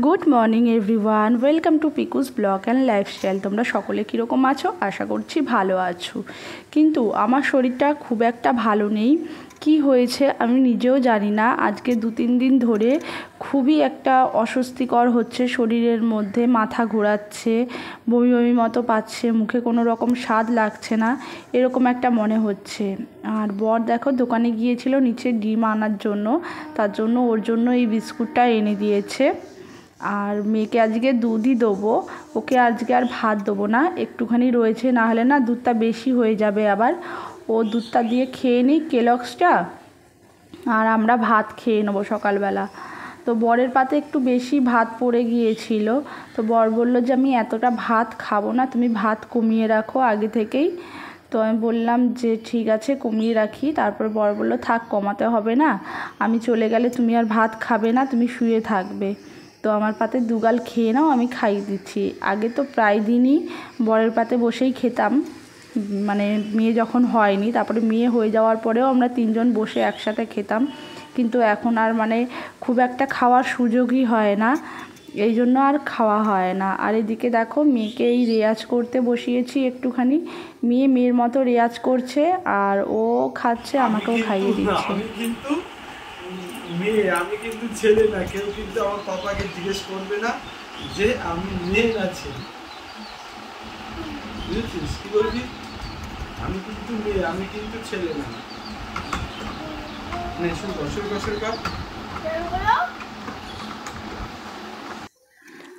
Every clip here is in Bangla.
Good morning everyone welcome to পিকুস blog and lifestyle তোমরা সকলে কীরকম আছো? আশা করছি ভালো আছো। কিন্তু আমার শরীরটা খুব একটা ভালো নেই। কি হয়েছে আমি নিজেও জানি না। আজকে দু তিন দিন ধরে খুবই একটা অস্বস্তিকর হচ্ছে শরীরের মধ্যে, মাথা ঘোরাচ্ছে, বমি বমি মতো পাচ্ছে, মুখে কোনো রকম স্বাদ লাগছে না, এরকম একটা মনে হচ্ছে। আর বর দেখো, দোকানে গিয়েছিল নিচে ডিম আনার জন্য, তার জন্য ওর জন্য এই বিস্কুটটা এনে দিয়েছে। আর মেয়েকে আজকে দুধই দেবো। ওকে আজকে আর ভাত দেবো না, একটুখানি রয়েছে, না হলে না দুধটা বেশি হয়ে যাবে আবার। ও দুধটা দিয়ে খেয়ে নিই কেলক্সটা আর আমরা ভাত খেয়ে নেব সকালবেলা। তো বরের পাতে একটু বেশি ভাত পড়ে গিয়েছিল, তো বর বলল যে আমি এতটা ভাত খাব না, তুমি ভাত কমিয়ে রাখো আগে থেকেই। তো আমি বললাম যে ঠিক আছে, কমিয়ে রাখি। তারপর বর বলল, থাক, কমাতে হবে না। আমি চলে গেলে তুমি আর ভাত খাবে না, তুমি শুয়ে থাকবে। তো আমার পাতে দুগাল খেয়ে নাও, আমি খাইয়ে দিচ্ছি। আগে তো প্রায় দিনই বরের পাতে বসেই খেতাম। মানে মেয়ে যখন হয়নি, তারপরে মেয়ে হয়ে যাওয়ার পরেও আমরা তিনজন বসে একসাথে খেতাম। কিন্তু এখন আর মানে খুব একটা খাওয়ার সুযোগই হয় না, এই জন্য আর খাওয়া হয় না। আর এদিকে দেখো মেয়েকে এই রেয়াজ করতে বসিয়েছি একটুখানি। মেয়ে মেয়ের মতো রেয়াজ করছে, আর ও খাচ্ছে, আমাকেও খাইয়ে দিচ্ছে। মেয়ে, আমি কিন্তু ছেলে না, কেউ কিন্তু আমার পাপাকে জিজ্ঞেস করবে না যে আমি মেয়ে না ছেলে। বুঝেছিস? কি বলবি? আমি কিন্তু মেয়ে, আমি কিন্তু ছেলে না। শুধু বছর শুরু কর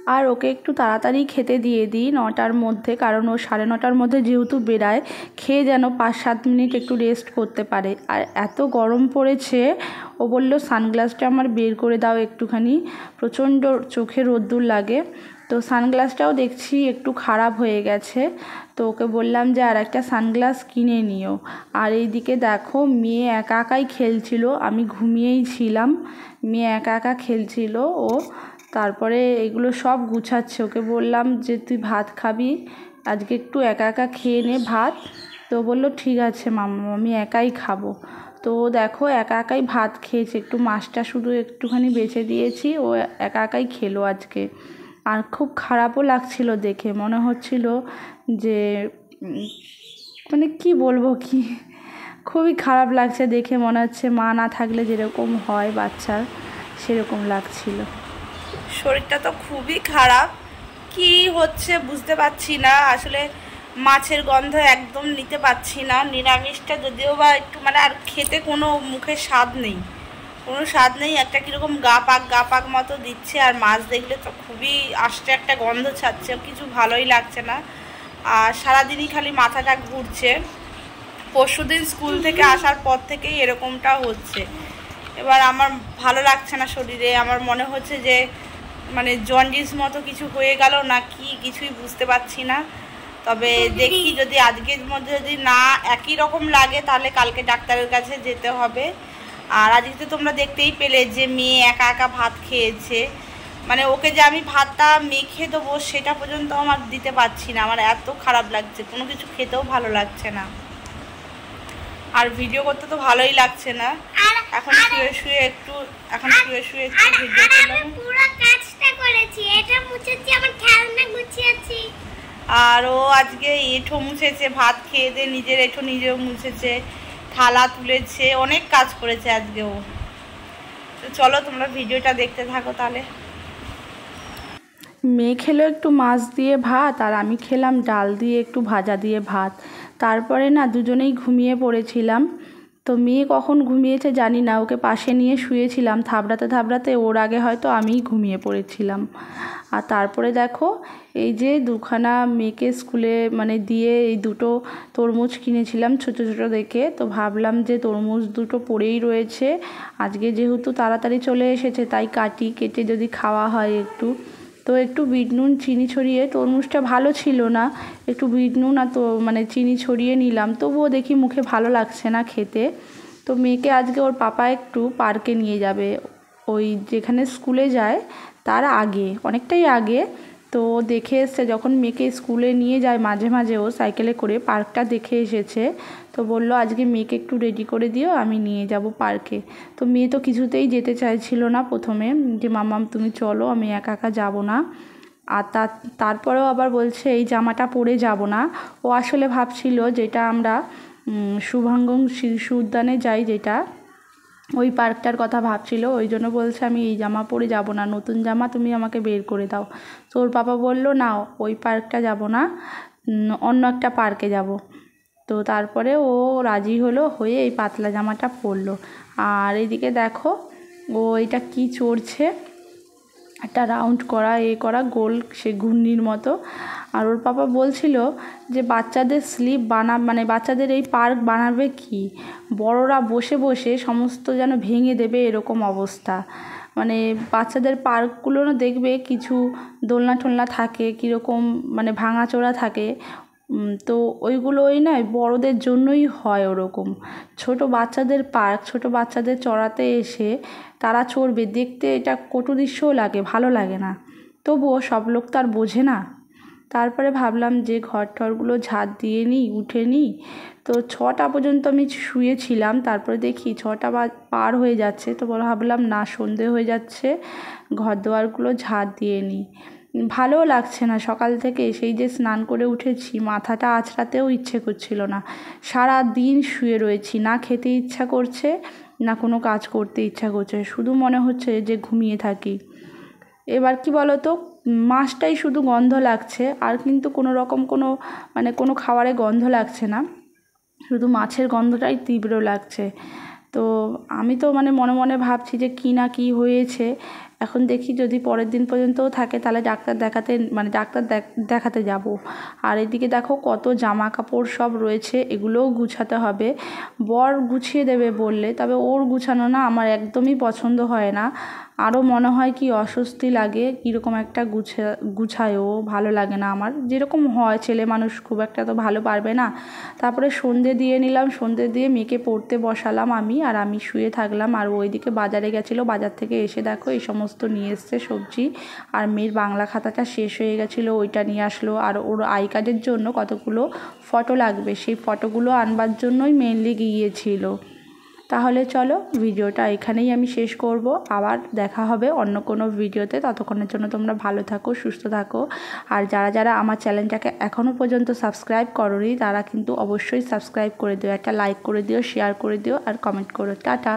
আর ওকে একটু তাড়াতাড়ি খেতে দিয়ে দিই নটার মধ্যে, কারণ ও সাড়ে নটার মধ্যে যেহেতু বেড়ায়, খেয়ে যেন পাঁচ সাত মিনিট একটু রেস্ট করতে পারে। আর এত গরম পড়েছে, ও বলল সানগ্লাসটা আমার বের করে দাও একটুখানি, প্রচণ্ড চোখে রোদ্দুর লাগে। তো সানগ্লাসটাও দেখছি একটু খারাপ হয়ে গেছে। তো ওকে বললাম যে, আর একটা সানগ্লাস কিনে নিও। আর এইদিকে দেখো, মেয়ে একা একাই খেলছিল, আমি ঘুমিয়েই ছিলাম, মেয়ে একা একা খেলছিল, ও তারপরে এগুলো সব গুছাচ্ছে। ওকে বললাম যে, তুই ভাত খাবি? আজকে একটু একা একা খেয়ে নে ভাত। তো বলল, ঠিক আছে মামা আমি একাই খাব। তো দেখো, একা একাই ভাত খেয়েছে। একটু মাছটা শুধু একটুখানি বেছে দিয়েছি, ও একা একাই খেলো আজকে। আর খুব খারাপও লাগছিল দেখে। মনে হচ্ছিল যে মানে কি বলব কি? খুবই খারাপ লাগছে দেখে। মনে হচ্ছে মা না থাকলে যেরকম হয় বাচ্চার, সেরকম লাগছিল। শরীরটা তো খুবই খারাপ। কি হচ্ছে বুঝতে পারছি না। আসলে মাছের গন্ধ একদম নিতে পারছি না। নিরামিষটা যদিও বা একটু মানে আর খেতে কোনো মুখে স্বাদ নেই। কোনো স্বাদ নেই, একটা কীরকম গা পাক গা পাক মতো দিচ্ছে আর মাছ দেখলে তো খুবই আস্তে একটা গন্ধ ছাড়ছে, কিছু ভালোই লাগছে না। আর সারাদিনই খালি মাথাটা ঘুরছে। পরশু দিন স্কুল থেকে আসার পর থেকেই এরকমটা হচ্ছে। এবার আমার ভালো লাগছে না শরীরে আমার মনে হচ্ছে যে মানে জন্ডিস মতো কিছু হয়ে গেল না কি কিছুই বুঝতে পারছি না। তবে দেখি যদি আজকের মধ্যে যদি না একই রকম লাগে তাহলে কালকে ডাক্তারের কাছে যেতে হবে। আর আজকে তো তোমরা দেখতেই পেলে যে মেয়ে একা একা ভাত খেয়েছে। মানে ওকে যে আমি ভাতটা মেখে দেবো সেটা পর্যন্ত আমার দিতে পারছি না। আমার এত খারাপ লাগছে কোনো কিছু খেতেও ভালো লাগছে না। আর ভিডিও করতে তো ভালোই লাগছে না। এখন শুয়ে শুয়ে একটু এখন শুয়ে শুয়ে একটু ভিডিও করলাম। পুরো কাজটা করেছি। এটা মুছেছি আমার খেলনা গুছিয়েছি। আর ও আজকে এঁঠো মুছেছে ভাত খেয়ে দিয়ে নিজের এঁঠো নিজেও মুছেছে থালা তুলেছে অনেক কাজ করেছে আজকে ও। তো চলো তোমরা ভিডিওটা দেখতে থাকো তাহলে। মেয়ে খেলো একটু মাছ দিয়ে ভাত আর আমি খেলাম ডাল দিয়ে একটু ভাজা দিয়ে ভাত। তারপরে না দুজনেই ঘুমিয়ে পড়েছিলাম। তো মেয়ে কখন ঘুমিয়েছে জানি না, ওকে পাশে নিয়ে শুয়েছিলাম। থাবড়াতে থাবড়াতে ওর আগে হয়তো আমিই ঘুমিয়ে পড়েছিলাম। আর তারপরে দেখো, এই যে দুখানা মেয়েকে স্কুলে মানে দিয়ে এই দুটো তরমুজ কিনেছিলাম ছোট ছোট দেখে। তো ভাবলাম যে তরমুজ দুটো পড়েই রয়েছে। আজকে যেহেতু তাড়াতাড়ি চলে এসেছে, তাই কাটি কেটে যদি খাওয়া হয় একটু। তো একটু বিট নুন, চিনি ছড়িয়ে, তরমুজটা ভালো ছিল না। একটু বিট নুন আর তো মানে চিনি ছড়িয়ে নিলাম। তবুও দেখি মুখে ভালো লাগছে না খেতে। তো মেয়েকে আজকে ওর পাপা একটু পার্কে নিয়ে যাবে। ওই যেখানে স্কুলে যায়, তার আগে, অনেকটাই আগে তো দেখে এসছে, যখন মেয়েকে স্কুলে নিয়ে যায় মাঝে মাঝে ও সাইকেলে করে, পার্কটা দেখে এসেছে। তো বলল, আজকে মেয়েকে একটু রেডি করে দিও, আমি নিয়ে যাব পার্কে। তো মেয়ে তো কিছুতেই যেতে চাইছিল না প্রথমে, যে, মামাম, তুমি চলো, আমি একা একা যাব না। আর তার তারপরেও আবার বলছে, এই জামাটা পরে যাব না। ও আসলে ভাবছিল, যেটা আমরা শুভাঙ্গম শিশু উদ্যানে যাই, যেটা ওই পার্কটার কথা ভাবছিল, ওই জন্য বলছে আমি এই জামা পরে যাব না, নতুন জামা তুমি আমাকে বের করে দাও। তো ওর পাপা বলল, না, ওই পার্কটা যাব না অন্য একটা পার্কে যাব। তো তারপরে ও রাজি হলো, হয়ে এই পাতলা জামাটা পরলো। আর এদিকে দেখো, ও এটা কি চড়ছে, একটা রাউন্ড করা, এ করা গোল, সে ঘূর্ণির মতো। আর ওর পাপা বলছিল যে বাচ্চাদের স্লিপ বানা মানে বাচ্চাদের এই পার্ক বানাবে কি? বড়রা বসে বসে সমস্ত যেন ভেঙে দেবে এরকম অবস্থা। মানে বাচ্চাদের পার্কগুলো দেখবে কিছু দোলনা টোলনা থাকে, কীরকম মানে ভাঙাচোরা থাকে। তো ওইগুলোই নয় বড়দের জন্যই হয় ওরকম। ছোট বাচ্চাদের পার্ক, ছোট বাচ্চাদের চড়াতে এসে তারা চড়বে। দেখতে এটা কটু দৃশ্যও লাগে, ভালো লাগে না। তবুও সব লোক তো আর বোঝে না। তারপরে ভাবলাম যে ঘর টরগুলো ঝাড় দিয়ে নিই, উঠে নিই। তো ছটা পর্যন্ত আমি শুয়েছিলাম, তারপরে দেখি ছটা পার হয়ে যাচ্ছে। তো বলো ভাবলাম, না, সন্ধে হয়ে যাচ্ছে ঘর দোয়ারগুলো ঝাড় দিয়ে নিই। ভালোও লাগছে না, সকাল থেকে সেই যে স্নান করে উঠেছি, মাথাটা আঁচড়াতেও ইচ্ছে করছিল না। সারা দিন শুয়ে রয়েছি, না খেতে ইচ্ছা করছে, না কোনো কাজ করতে ইচ্ছা করছে, শুধু মনে হচ্ছে যে ঘুমিয়ে থাকি। এবার কি বলো তো মাছটাই শুধু গন্ধ লাগছে, আর কিন্তু কোনো রকম কোনো মানে কোনো খাবারে গন্ধ লাগছে না। শুধু মাছের গন্ধটাই তীব্র লাগছে। তো আমি তো মানে মনে মনে ভাবছি যে কী না কী হয়েছে। এখন দেখি যদি পরের দিন পর্যন্তও থাকে, তাহলে ডাক্তার দেখাতে মানে ডাক্তার দেখাতে যাব। আর এদিকে দেখো কত জামা কাপড় সব রয়েছে, এগুলোও গুছাতে হবে। বর গুছিয়ে দেবে বললে, তবে ওর গুছানো না আমার একদমই পছন্দ হয় না। আরও মনে হয় কি অস্বস্তি লাগে, কীরকম একটা গুছা গুছায়ও ভালো লাগে না আমার। যেরকম হয়, ছেলে মানুষ খুব একটা তো ভালো পারবে না। তারপরে সন্ধে দিয়ে নিলাম, সন্ধে দিয়ে মেয়েকে পড়তে বসালাম আমি, আর আমি শুয়ে থাকলাম। আর ওইদিকে বাজারে গেছিল, বাজার থেকে এসে দেখো এই সমস্ত নিয়ে এসছে সবজি। আর মেয়ের বাংলা খাতাটা শেষ হয়ে গেছিল, ওইটা নিয়ে আসলো। আর ওর আই কার্ডের জন্য কতগুলো ফটো লাগবে, সেই ফটোগুলো আনবার জন্যই মেনলি গিয়েছিল। তাহলে চলো, ভিডিওটা এখানেই আমি শেষ করব। আবার দেখা হবে অন্য কোনো ভিডিওতে। ততক্ষণের জন্য তোমরা ভালো থাকো, সুস্থ থাকো। আর যারা যারা আমার চ্যানেলটাকে এখনও পর্যন্ত সাবস্ক্রাইব করোনি, তারা কিন্তু অবশ্যই সাবস্ক্রাইব করে দিও, একটা লাইক করে দিও, শেয়ার করে দিও, আর কমেন্ট করো। টাটা।